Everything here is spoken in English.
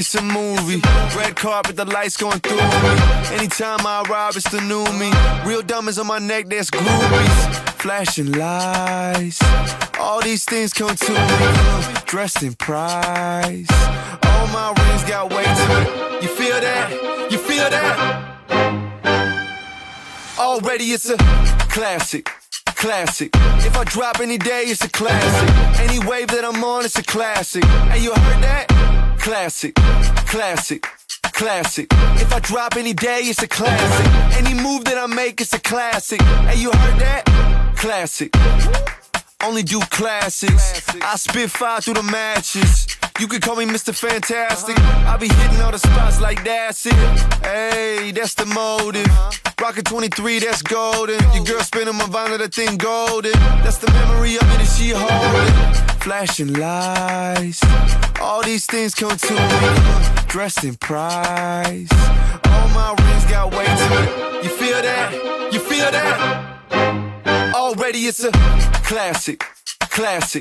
it's a movie. Red carpet, the lights going through me. Anytime I arrive, it's the new me. Real diamonds on my neck, that's groupies. Flashing lights. All these things come to me. Dressed in price. All my rings got weight to it. You feel that? You feel that? Already it's a classic. Classic. If I drop any day, it's a classic. Any wave that I'm on, it's a classic. Hey, you heard that? Classic. Classic. Classic. If I drop any day, it's a classic. Any move that I make, it's a classic. Hey, you heard that? Classic. Only do classics. I spit fire through the matches. You can call me Mr. Fantastic. I be hitting all the spots like that's it. Hey, that's the motive. Rockin' 23, that's golden. Your girl spinning my vinyl, that thing golden. That's the memory of it that she holding. Flashing lights. All these things come to me. Dressed in price. All my rings got weight to it. You feel that? You feel that? Already it's a classic, classic.